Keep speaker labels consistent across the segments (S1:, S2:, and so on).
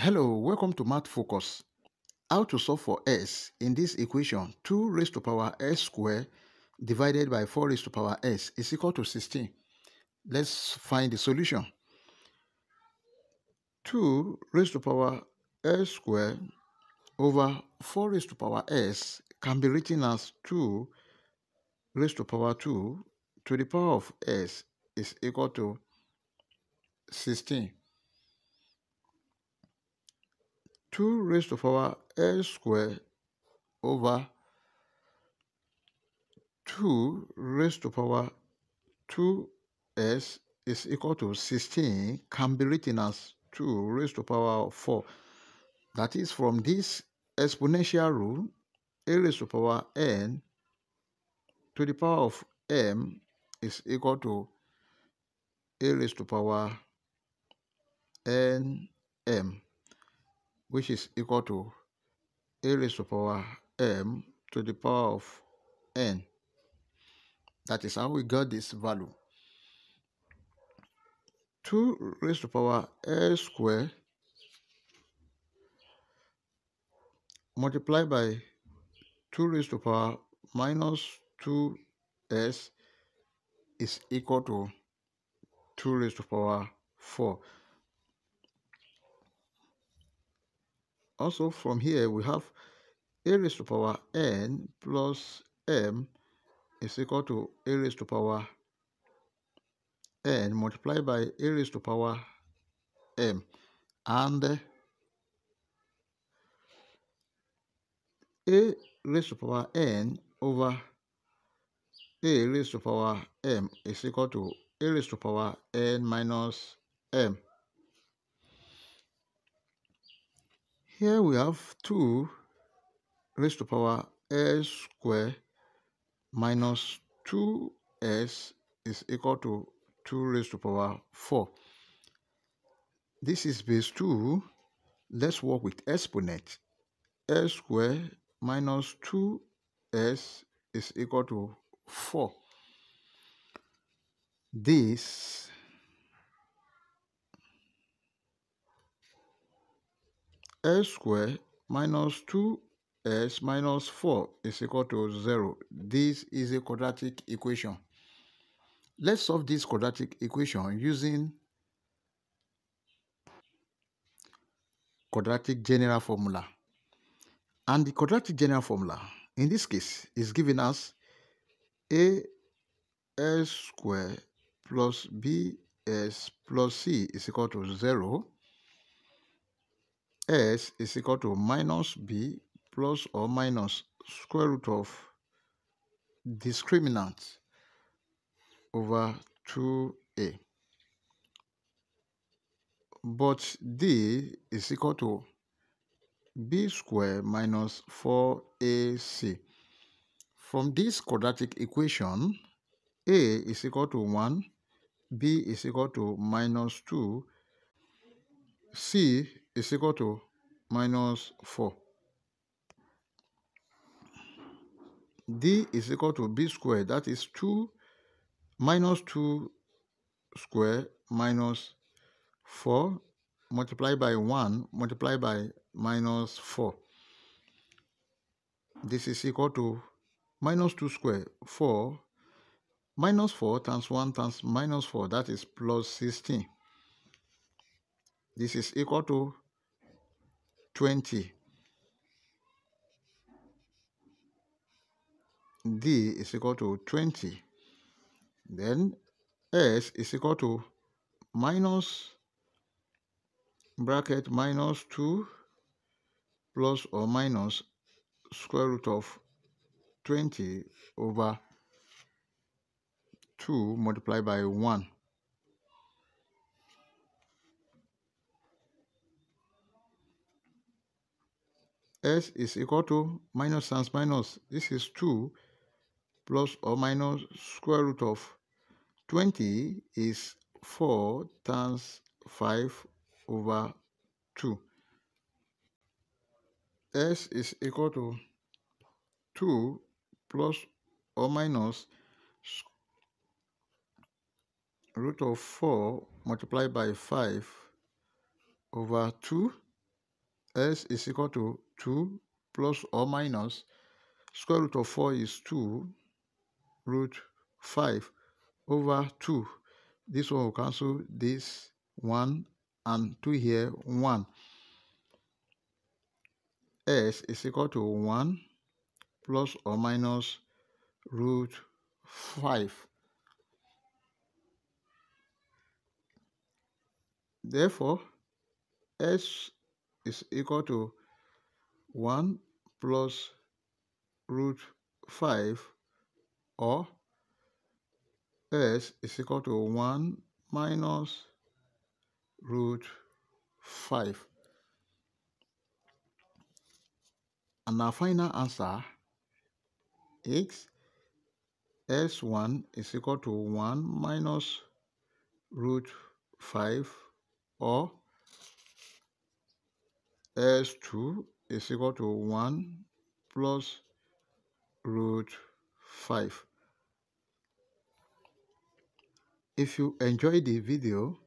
S1: Hello, welcome to Math Focus. How to solve for s in this equation 2 raised to power s square divided by 4 raised to power s is equal to 16. Let's find the solution. 2 raised to power s square over 4 raised to power s can be written as 2 raised to power 2 to the power of s is equal to 16. 2 raised to power s square over 2 raised to power 2s is equal to 16 can be written as 2 raised to power 4. That is from this exponential rule, a raised to power n to the power of m is equal to a raised to power n m which is equal to a raised to the power m to the power of n. That is how we got this value. 2 raised to the power s square multiplied by 2 raised to the power minus 2s is equal to 2 raised to the power 4. Also from here we have a raised to power n plus m is equal to a raised to power n multiplied by a raised to power m and a raised to power n over a raised to power m is equal to a raised to power n minus m. Here we have 2 raised to power s square minus 2s is equal to 2 raised to power 4. This is base 2. Let's work with exponent. s square minus 2s is equal to 4. This s square minus 2s minus 4 is equal to 0. This is a quadratic equation. Let's solve this quadratic equation using quadratic general formula. And the quadratic general formula, in this case, is giving us a s square plus bs plus c is equal to 0 s is equal to minus b plus or minus square root of discriminant over 2a. But d is equal to b square minus 4ac. From this quadratic equation, a is equal to 1, b is equal to minus 2, c is equal to minus 4. d is equal to b squared, that is 2 minus 2 square minus 4 multiplied by 1 multiplied by minus 4. This is equal to minus 2 square, 4, minus 4 times 1 times minus 4, that is plus 16. This is equal to 20. D is equal to 20. Then S is equal to minus bracket minus 2 plus or minus square root of 20 over 2 multiplied by 1. S is equal to minus times minus. This is 2 plus or minus square root of 20 is 4 times 5 over 2. S is equal to 2 plus or minus root of 4 multiplied by 5 over 2 s is equal to 2 plus or minus square root of 4 is 2 root 5 over 2. This one will cancel this 1 and 2 here 1. s is equal to 1 plus or minus root 5. Therefore, s is equal to 1 plus root 5 or s is equal to 1 minus root 5. And our final answer is s1 is equal to 1 minus root 5 or s2 is equal to 1 plus root 5. If you enjoyed the video,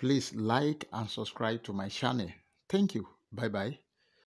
S1: please like and subscribe to my channel. Thank you. Bye-bye.